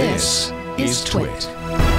This is TWiT.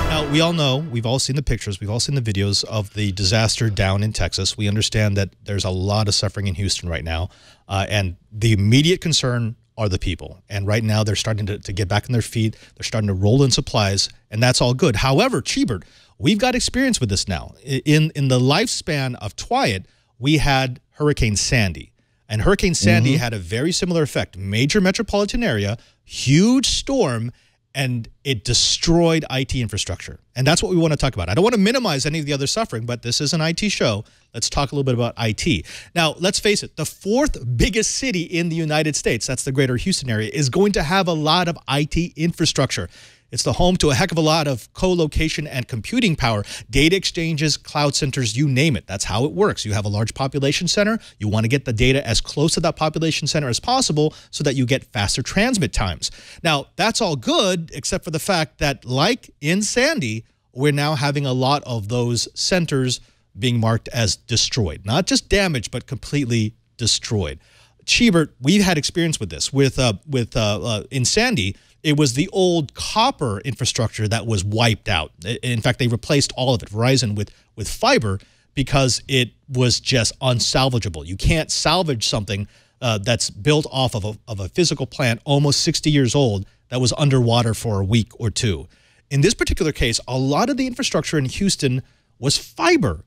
Now, we all know, we've all seen the pictures, we've all seen the videos of the disaster down in Texas. We understand that there's a lot of suffering in Houston right now. Uh, and the immediate concern are the people. And right now, they're starting to, to get back on their feet. They're starting to roll in supplies, and that's all good. However, Cheebert, we've got experience with this now. In, in the lifespan of Twilight, we had Hurricane Sandy. And Hurricane Sandy mm -hmm. had a very similar effect. Major metropolitan area, huge storm, and it destroyed IT infrastructure. And that's what we want to talk about. I don't want to minimize any of the other suffering, but this is an IT show. Let's talk a little bit about IT. Now, let's face it, the fourth biggest city in the United States, that's the greater Houston area, is going to have a lot of IT infrastructure. It's the home to a heck of a lot of co-location and computing power, data exchanges, cloud centers, you name it. That's how it works. You have a large population center. You want to get the data as close to that population center as possible so that you get faster transmit times. Now, that's all good, except for the fact that like in Sandy, we're now having a lot of those centers being marked as destroyed. Not just damaged, but completely destroyed. Cheebert, we've had experience with this. With, uh, with uh, uh, In Sandy, it was the old copper infrastructure that was wiped out. In fact, they replaced all of it, Verizon, with, with fiber because it was just unsalvageable. You can't salvage something uh, that's built off of a, of a physical plant almost 60 years old that was underwater for a week or two. In this particular case, a lot of the infrastructure in Houston was fiber.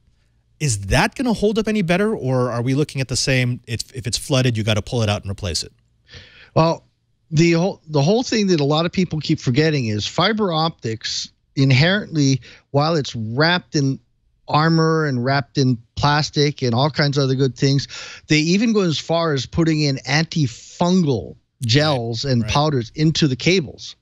Is that going to hold up any better, or are we looking at the same, if, if it's flooded, you got to pull it out and replace it? Well, the whole the whole thing that a lot of people keep forgetting is fiber optics inherently while it's wrapped in armor and wrapped in plastic and all kinds of other good things they even go as far as putting in antifungal gels right, and right. powders into the cables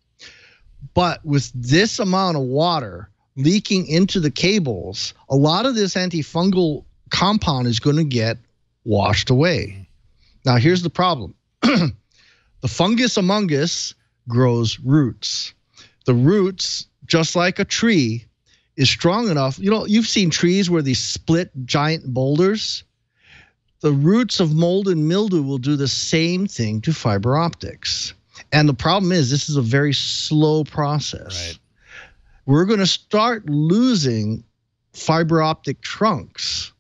but with this amount of water leaking into the cables a lot of this antifungal compound is going to get washed away mm-hmm. now here's the problem The fungus among us grows roots. The roots, just like a tree, is strong enough. You know, you've seen trees where they split giant boulders. The roots of mold and mildew will do the same thing to fiber optics. And the problem is, this is a very slow process. Right. We're going to start losing fiber optic trunks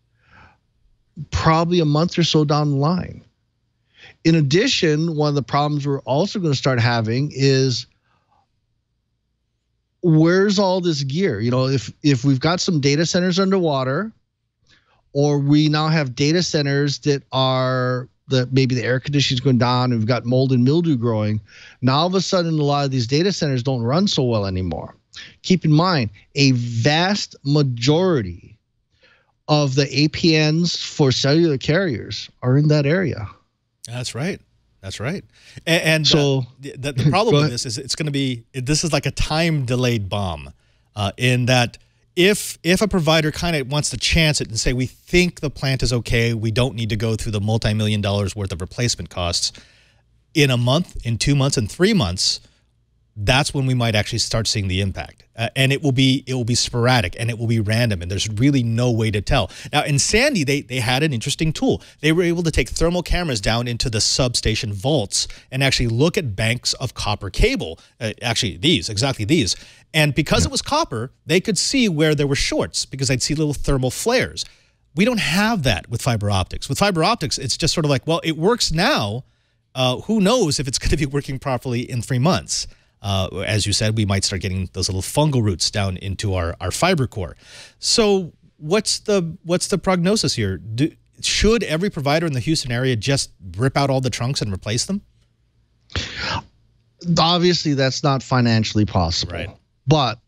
probably a month or so down the line. In addition, one of the problems we're also going to start having is where's all this gear? You know, if if we've got some data centers underwater, or we now have data centers that are that maybe the air conditioning is going down and we've got mold and mildew growing. Now all of a sudden, a lot of these data centers don't run so well anymore. Keep in mind, a vast majority of the APNs for cellular carriers are in that area. That's right. That's right. And, and so uh, the, the, problem with this is it's going to be this is like a time delayed bomb, uh, in that if if a provider kind of wants to chance it and say we think the plant is okay, we don't need to go through the multi million dollars worth of replacement costs. In a month, in two months, in three months, that's when we might actually start seeing the impact. Uh, and it will be it will be sporadic and it will be random and there's really no way to tell. Now in Sandy they they had an interesting tool. They were able to take thermal cameras down into the substation vaults and actually look at banks of copper cable. Uh, actually these, exactly these. And because yeah. it was copper, they could see where there were shorts because they'd see little thermal flares. We don't have that with fiber optics. With fiber optics, it's just sort of like, well, it works now. Uh, who knows if it's going to be working properly in three months? Uh, as you said, we might start getting those little fungal roots down into our, our fiber core. So what's the what's the prognosis here? Do, should every provider in the Houston area just rip out all the trunks and replace them? Obviously, that's not financially possible. Right. But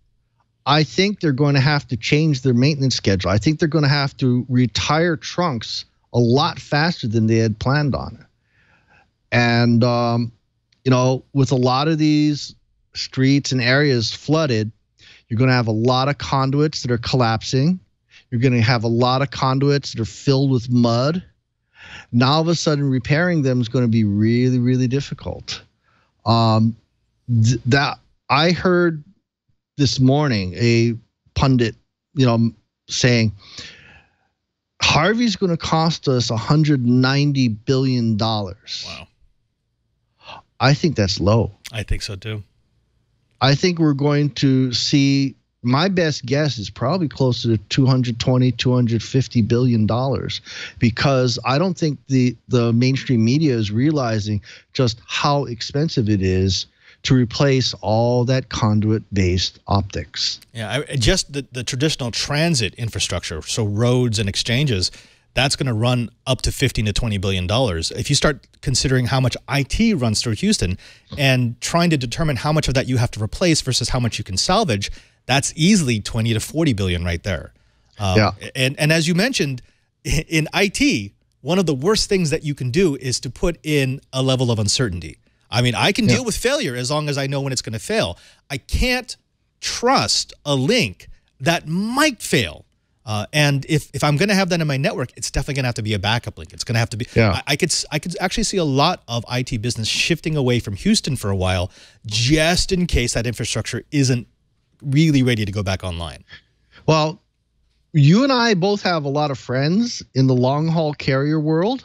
I think they're going to have to change their maintenance schedule. I think they're going to have to retire trunks a lot faster than they had planned on. And um, you know, with a lot of these streets and areas flooded, you're going to have a lot of conduits that are collapsing. You're going to have a lot of conduits that are filled with mud. Now, all of a sudden, repairing them is going to be really, really difficult. Um, th- that I heard this morning a pundit, you know, saying Harvey's going to cost us 190 billion dollars. Wow. I think that's low. I think so too. I think we're going to see my best guess is probably closer to 220 250 billion dollars because i don't think the the mainstream media is realizing just how expensive it is to replace all that conduit based optics. Yeah just the, the traditional transit infrastructure so roads and exchanges that's going to run up to 15 to 20 billion dollars if you start considering how much IT runs through Houston and trying to determine how much of that you have to replace versus how much you can salvage that's easily 20 to 40 billion right there. Um, yeah. And, and as you mentioned, in IT, one of the worst things that you can do is to put in a level of uncertainty. I mean, I can yeah. deal with failure as long as I know when it's going to fail. I can't trust a link that might fail. Uh, and if, if I'm going to have that in my network, it's definitely going to have to be a backup link. It's going to have to be. Yeah. I, I, could I could actually see a lot of IT business shifting away from Houston for a while, just in case that infrastructure isn't really ready to go back online? Well, you and I both have a lot of friends in the long haul carrier world.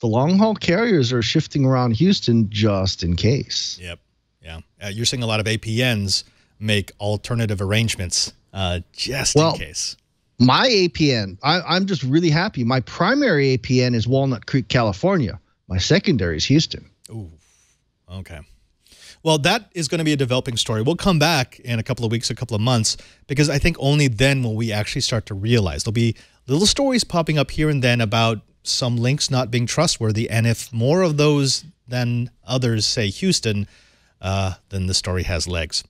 The long haul carriers are shifting around Houston just in case. Yep. Yeah. Uh, you're seeing a lot of APNs make alternative arrangements uh, just well, in case. My APN, I, am just really happy. My primary APN is Walnut Creek, California. My secondary is Houston. Ooh. Okay. Well, that is going to be a developing story. We'll come back in a couple of weeks, a couple of months, because I think only then will we actually start to realize. There'll be little stories popping up here and then about some links not being trustworthy. And if more of those than others say Houston, uh, then the story has legs.